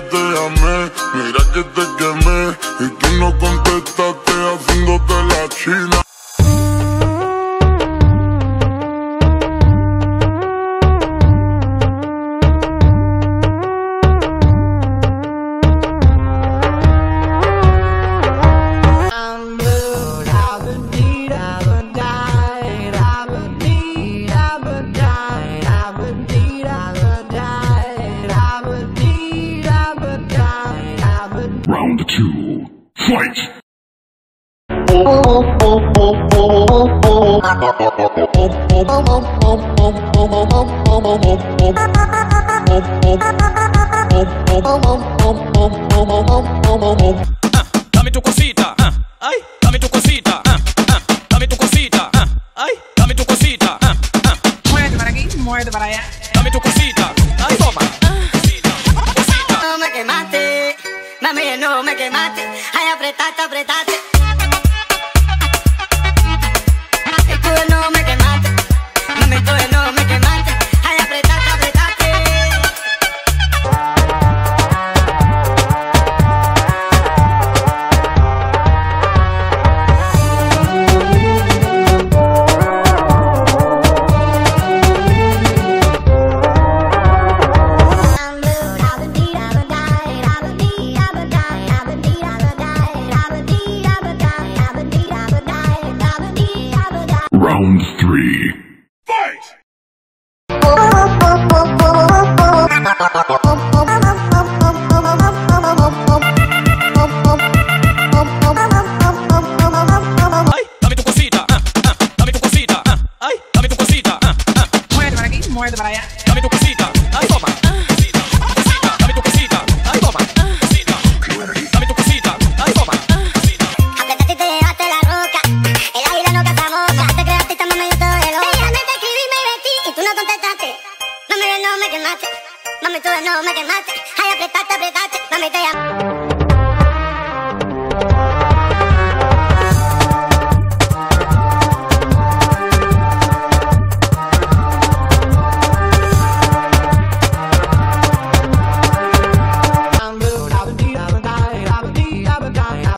te amé, mira que te quemé y tú no contestaste a Dame tu cosita, ah. ay, tu cosita, ah. Ah, tu cosita, ay, tu mami, no me. apretata, apretata. Round 3 Fight! no me quemaste. Mami, tú no me quemaste. Ay, apretate, apretate. Mami, te amo.